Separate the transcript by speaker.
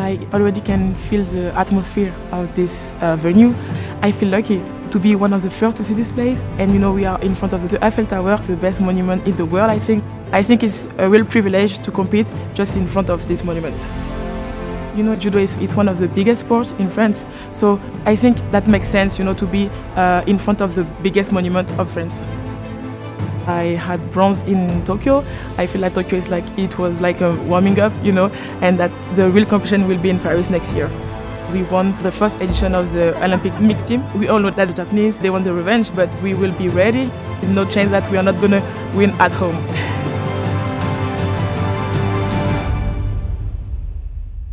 Speaker 1: I already can feel the atmosphere of this uh, venue. I feel lucky to be one of the first to see this place and you know we are in front of the Eiffel Tower, the best monument in the world I think. I think it's a real privilege to compete just in front of this monument. You know, judo is, one of the biggest sports in France, so I think that makes sense, you know, to be uh, in front of the biggest monument of France. I had bronze in Tokyo. I feel like Tokyo is like it was like a warming up, you know, and that the real competition will be in Paris next year. We won the first edition of the Olympic mixed team. We all know that the Japanese they want the revenge, but we will be ready. No chance that we are not gonna win at home.